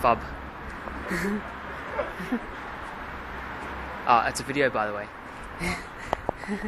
Fub. Ah, it's a video by the way.